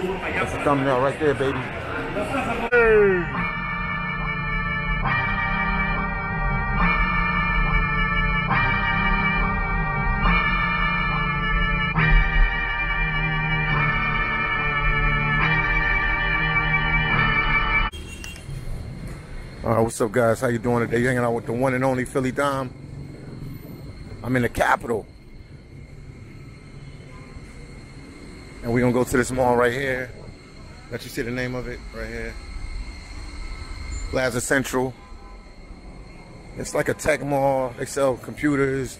That's a thumbnail right there, baby. Hey. Uh, what's up, guys? How you doing today? You hanging out with the one and only Philly Dom. I'm in the capital. And we're to go to this mall right here. Let you see the name of it right here. Plaza Central. It's like a tech mall. They sell computers,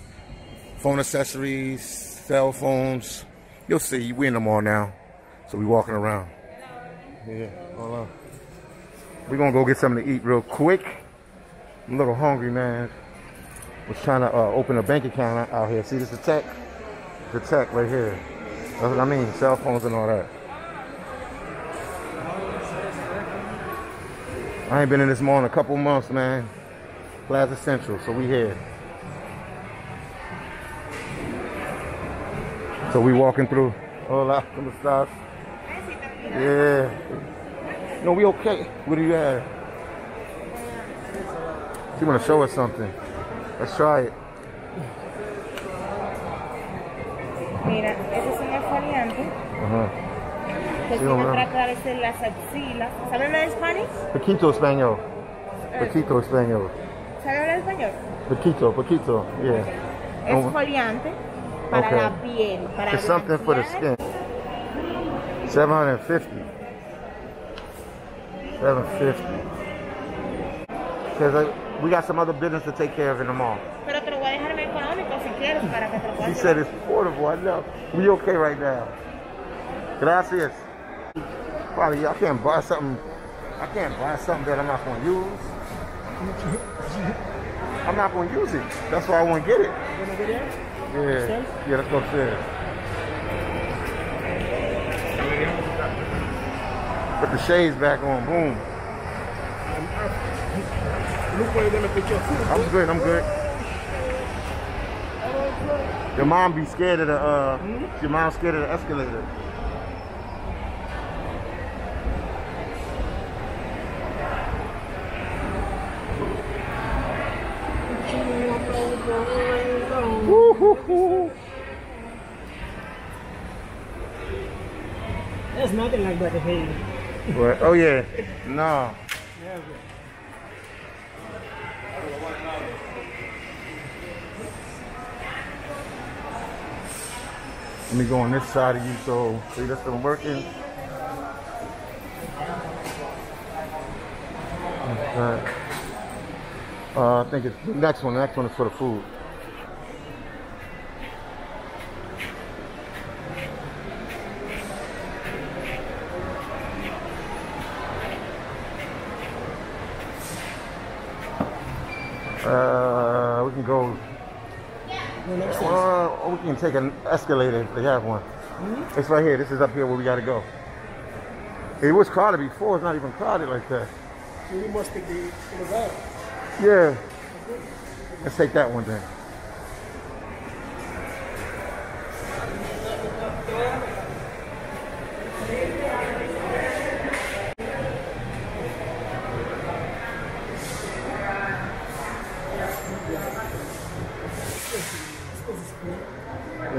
phone accessories, cell phones. You'll see. We in the mall now. So we walking around. Yeah, hold on. We're gonna go get something to eat real quick. I'm a little hungry, man. Was trying to uh, open a bank account out here. See, this is the tech, the tech right here. That's what I mean, cell phones and all that. I ain't been in this mall in a couple months, man. Plaza Central, so we here. So we walking through. Hola, ¿cómo estás? Yeah. No, we okay. What do you have? She want to show us something. Let's try it. Mira, ese es un esfoliante Ajá. que Sí, mamá. para aclararse las axilas. ¿Sabe hablar español? Poquito español. Eh. Poquito español. ¿Sabe hablar español? Poquito, poquito. Yeah. Oh. Esfoliante para Okay. la piel. Para It's something for the skin. 750. 750. Because uh, we got some other business to take care of in the mall. Puedas said it's affordable. I know. We okay right now. Gracias. Probably I can't buy something. I can't buy something that I'm not to use. I'm not to use it. That's why I want to get it. Yeah. Yeah, let's go upstairs. Put the shades back on. Boom. I'm good. I'm good. Your mom be scared of the uh your mom scared of the escalator. There's nothing like that here. What? Oh yeah. No. Let me go on this side of you so see that's still working. Uh, I think it's the next one. The next one is for the food. Uh, we can go. Uh, or we can take an escalator if they have one. It's right here. This is up here where we got to go. It was crowded before. It's not even crowded like that. You must take the, the route. Yeah. Let's take that one then.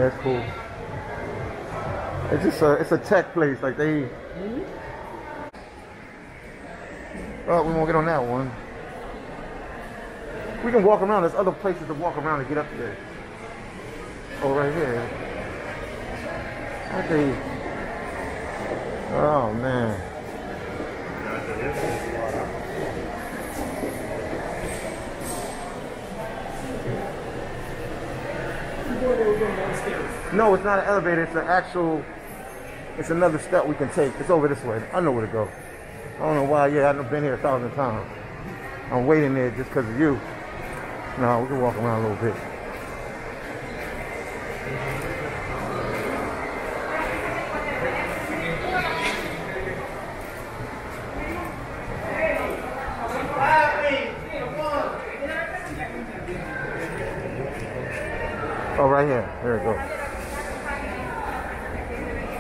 It's cool. It's just a it's a tech place. Like they. Oh, we won't get on that one. We can walk around. There's other places to walk around to get up there. Oh, right here. They? Oh man. No, it's not an elevator. It's an actual. It's another step we can take. It's over this way. I know where to go. I don't know why. Yeah, I've been here a thousand times. I'm waiting there just because of you. No, we can walk around a little bit. Oh, right here. There we go.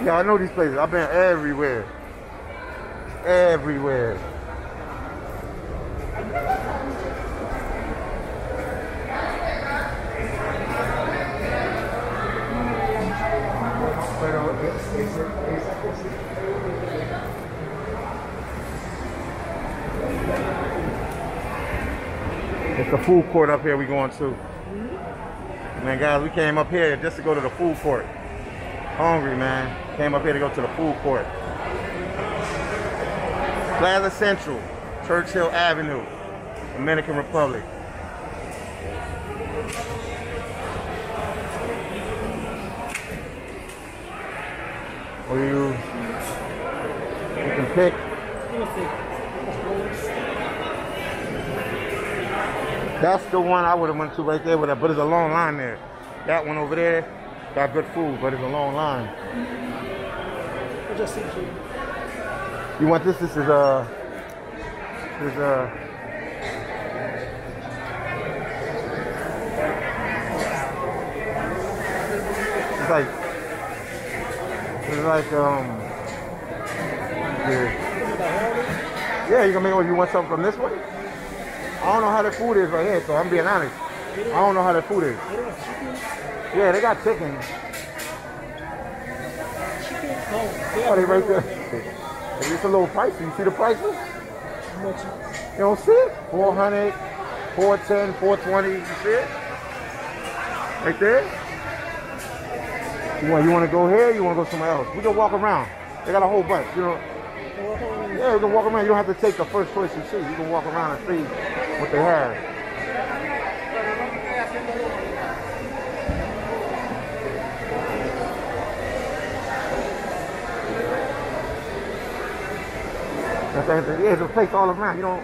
Yeah, I know these places. I've been everywhere. Everywhere. It's the food court up here we going to. Man, guys, we came up here just to go to the food court. Hungry, man. Came up here to go to the food court. Plaza Central, Churchill Avenue, Dominican Republic. Where you, you can pick That's the one I would have went to right there, with but there's a long line there. That one over there got good food, but it's a long line. I just think you. You want this? This is uh, this is uh. It's like it's like um. Yeah, yeah. You gonna make? Oh, you want something from this one? I don't know how the food is right here, so I'm being honest. I don't know how the food is. Yeah, they got chicken. Chicken? Oh, they right there. It's a little pricey. You see the prices? You don't see it? 400, 410, 420. You see it? Right there? You want, you want to go here? You want to go somewhere else? We can walk around. They got a whole bunch. You know, yeah, we can walk around. You don't have to take the first choice you see. You can walk around and see what they have. There's a place all around. You don't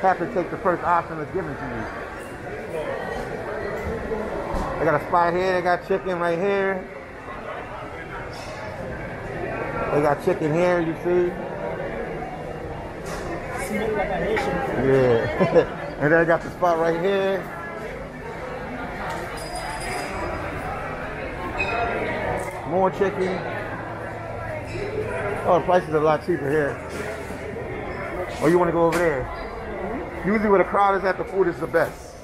have to take the first option that's given to you. They got a spot here. They got chicken right here. They got chicken here. You see? Yeah. and then I got the spot right here. More chicken. Oh, the price is a lot cheaper here. Oh, you want to go over there? Usually where the crowd is at, the food is the best.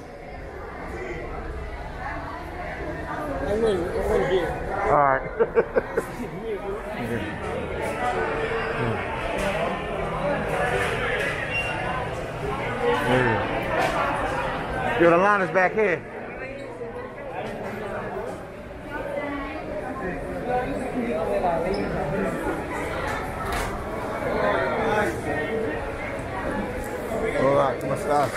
I went, here. All right. yeah. Yo, the line is back here. ¿Cómo estás?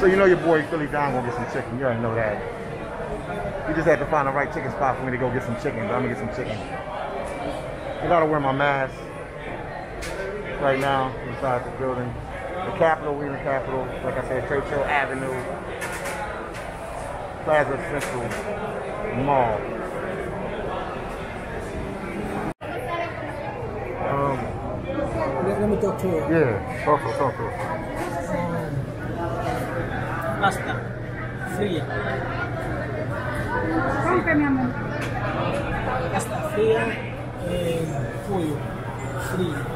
So you know your boy Philly Dom gonna get some chicken. You already know that. You just had to find the right chicken spot for me to go get some chicken. But I'm gonna get some chicken. I gotta wear my mask right now inside the building. The Capital, we in the Capital. Like I said, Churchill Avenue, Plaza Central Mall. without oil. Yeah, sofro, sofro. Pasta. Fría. Rompe, mi amor. Pasta fría, eh, pollo, frío.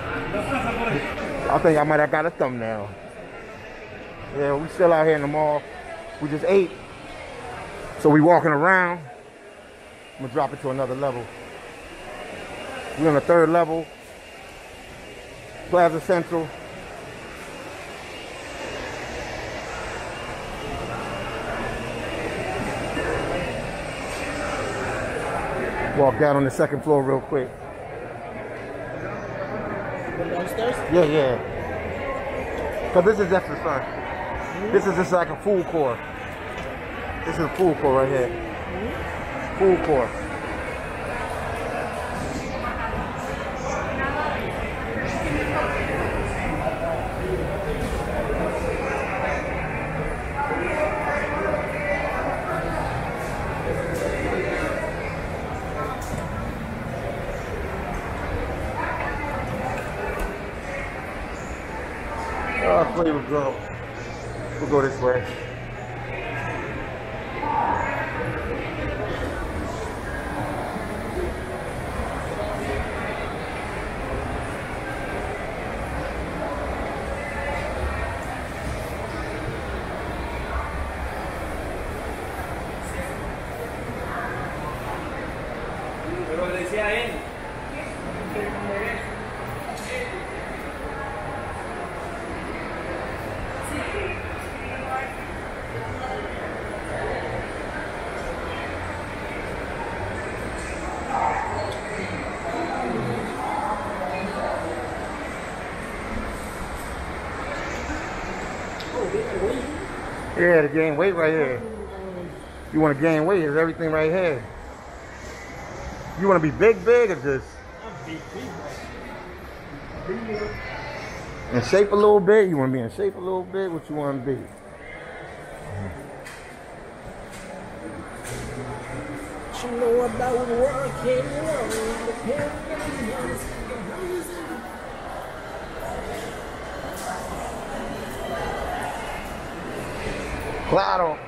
I think I might have got a thumbnail. Yeah, we still out here in the mall. We just ate. So we walking around. I'm gonna drop it to another level. We're on the third level. Plaza Central. Walk down on the second floor real quick. Yeah, yeah. Cause this is the sun. This is just like a food court. This is a food court right here. Food court. Oh, Flavor Grove. We'll go this way. Pero decía él. Yeah, to gain weight right here. You want to gain weight, there's everything right here. You want to be big, big, or just in shape a little bit? You want to be in shape a little bit? What you want to be? You know about working Claro.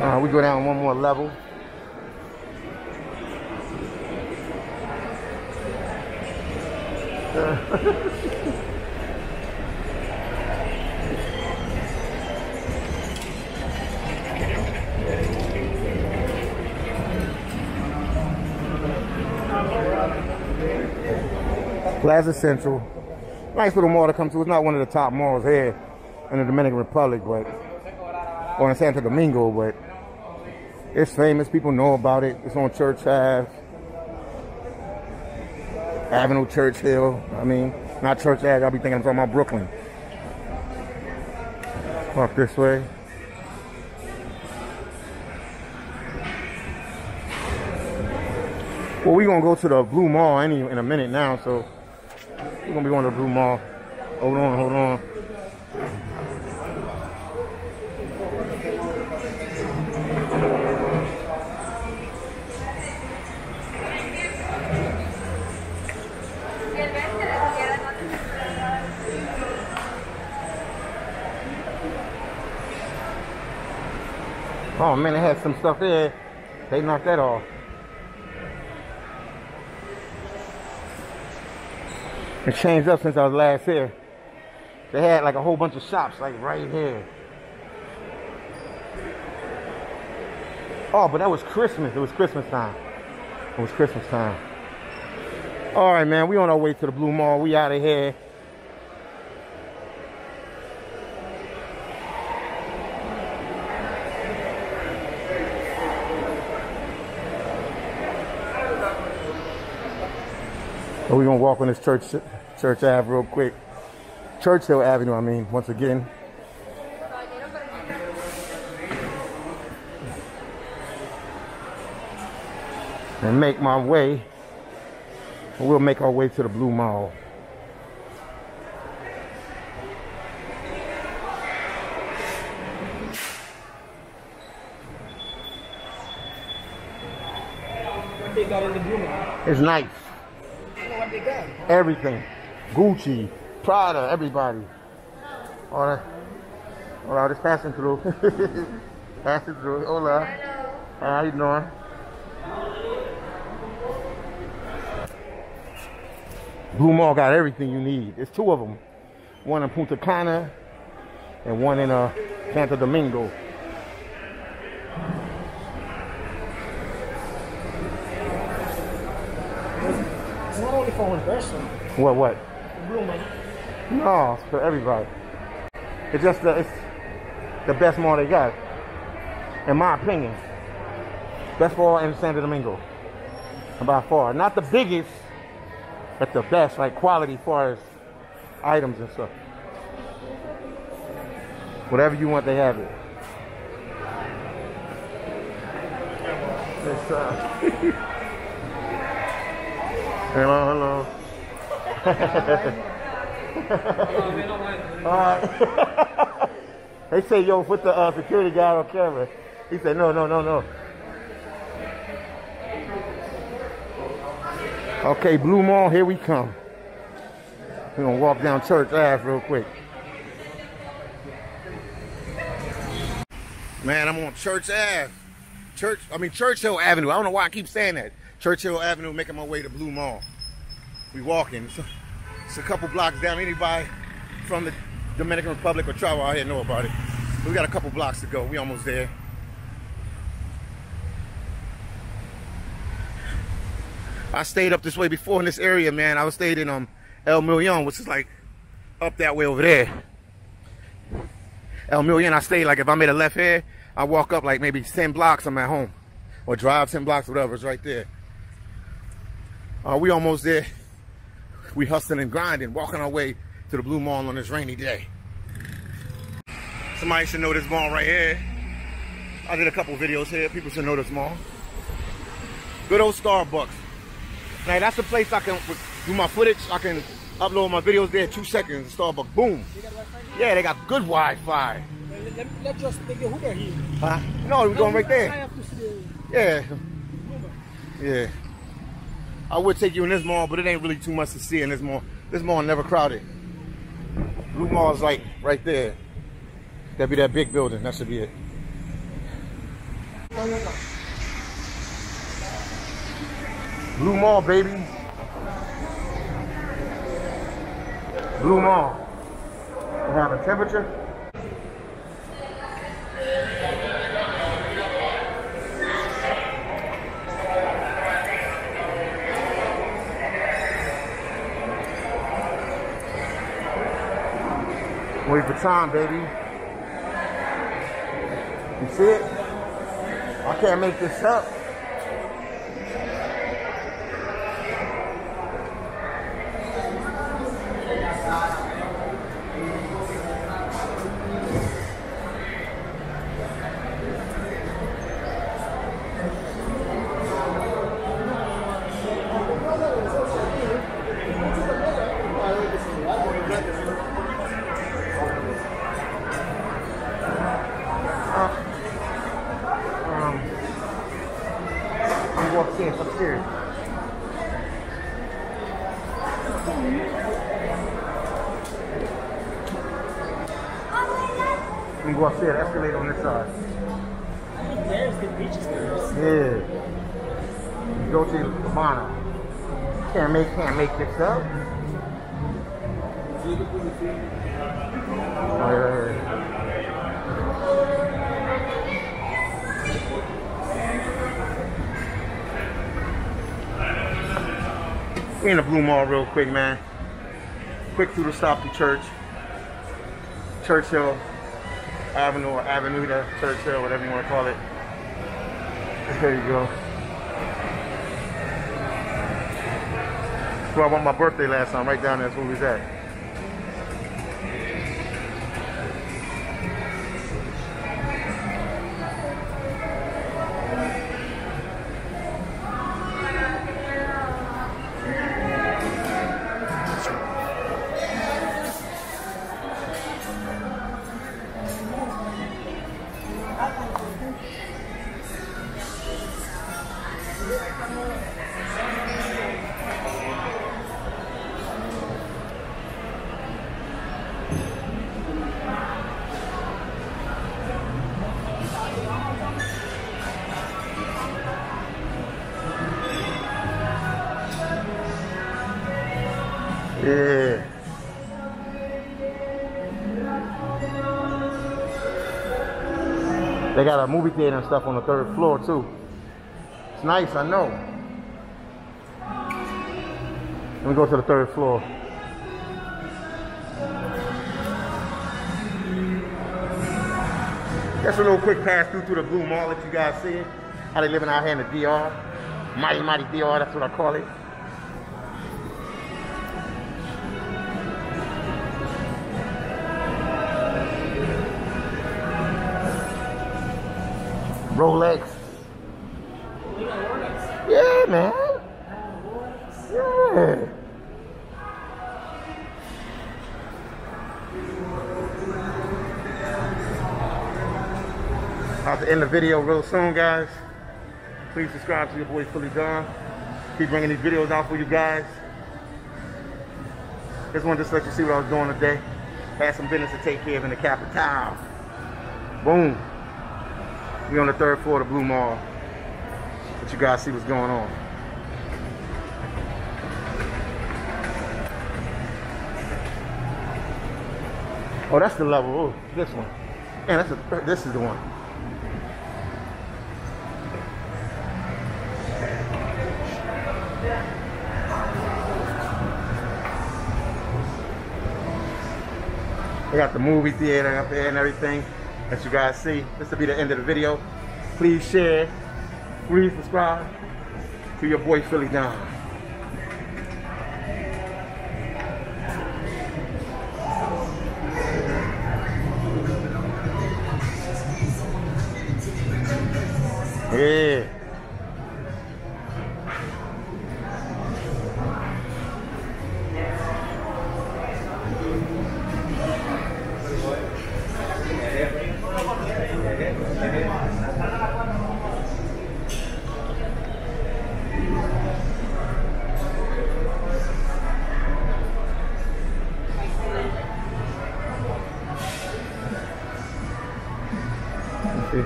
Uh, we go down one more level. Plaza Central. Nice little mall to come to. It's not one of the top malls here in the Dominican Republic, but or in Santo Domingo, but it's famous. People know about it. It's on Church Ave, Avenue Church Hill. I mean, not Church Ave. I'll be thinking I'm talking about Brooklyn. Walk this way. Well, we're gonna go to the Blue Mall any in a minute now, so we're gonna be going to the Blue Mall. Hold on, hold on. Oh man, they had some stuff there. They knocked that off. It changed up since I was last here. They had like a whole bunch of shops like right here. Oh, but that was Christmas. It was Christmas time. It was Christmas time. All right, man. We on our way to the Blue Mall. We out of here. So we're gonna walk on this church church Ave real quick. Churchill Avenue, I mean, once again. And make my way. We'll make our way to the Blue Mall. What they got in the blue one? It's nice. Everything. Gucci, Prada, everybody. All right. Hola, just passing through. passing through. Hola. How you doing? Blue Mall got everything you need. There's two of them. One in Punta Cana and one in uh, Santo Domingo. It's not only for one person. What, what? Blue one. No, it's for everybody. It's just the, it's the best mall they got. in my opinion. Best mall in Santo Domingo. By far. Not the biggest, but the best, like quality far as items and stuff. Whatever you want, they have it. It's, uh, hello, hello. All right. they say, yo, put the uh, security guy on camera. He said, no, no, no, no. Okay, Blue Mall, here we come. We're gonna walk down Church Ave real quick. Man, I'm on Church Ave. Church, I mean Churchill Avenue. I don't know why I keep saying that. Churchill Avenue, making my way to Blue Mall. We walking. It's a, it's a couple blocks down. Anybody from the Dominican Republic or travel out here know about it. We got a couple blocks to go. We almost there. I stayed up this way before in this area, man. I was stayed in um El Millón, which is like up that way over there. El Millón, I stayed like if I made a left here, I walk up like maybe 10 blocks, I'm at home. Or drive 10 blocks, whatever, it's right there. Uh, we almost there. We hustling and grinding, walking our way to the Blue Mall on this rainy day. Somebody should know this mall right here. I did a couple videos here. People should know this mall. Good old Starbucks. Now that's the place I can do my footage. I can upload my videos there two seconds. Starbucks, boom. Yeah, they got good Wi-Fi. Let, let, let's just take the Uber here. Huh? No, we're going right there. have to see the Yeah, yeah. I would take you in this mall, but it ain't really too much to see in this mall. This mall never crowded. Blue Mall is like right there. That'd be that big building. That should be it. Blue Mall, baby. Blue Mall. We have a temperature. For time, baby. You see it? I can't make this up. Um, I'm going upstairs, upstairs. I'm gonna escalator on this side. Yeah. You go to the cabana. Can't make can't make this up. Oh, yeah, yeah. We in the Blue Mall real quick, man. Quick through the stop to church. Churchill Avenue or Avenue to Churchill, whatever you want to call it. There you go. That's where I went my birthday last time, right down there. That's where we was at. They got a movie theater and stuff on the third floor too. It's nice, I know. Let me go to the third floor. Just a little quick pass through to the Blue Mall that you guys see. How they living out here in the DR. Mighty, mighty DR, that's what I call it. Rolex. Yeah, man. Yeah. About to end the video real soon, guys. Please subscribe to your boy Philly Dom. Keep bringing these videos out for you guys. Just wanted to let you see what I was doing today. Had some business to take care of in the capital. Boom. We on the third floor of the Blue Mall. Let you guys see what's going on. Oh, that's the level. Oh, this one. And that's a, this is the one. They got the movie theater up there and everything that you guys see. This will be the end of the video. Please share. Please subscribe to your boy Philly Dom. Yeah.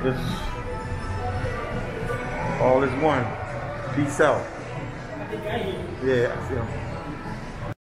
This